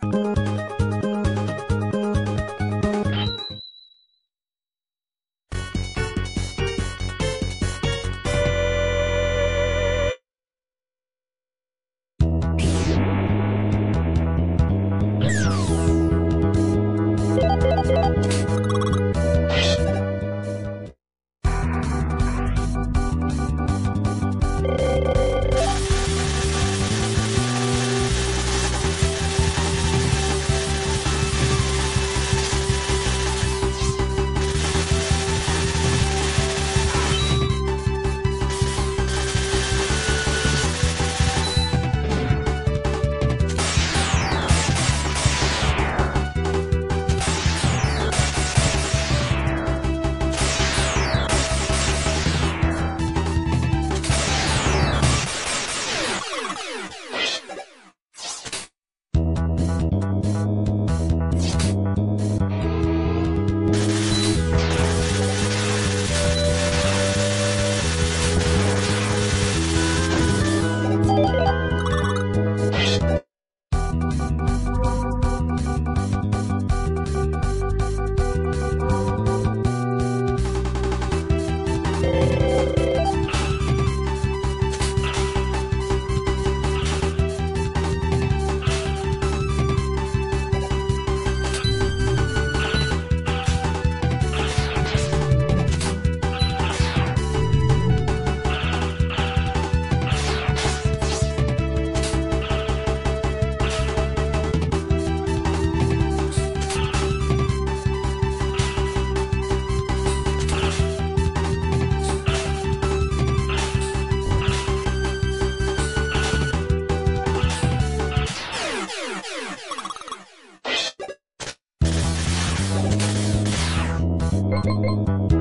Thank you. Thank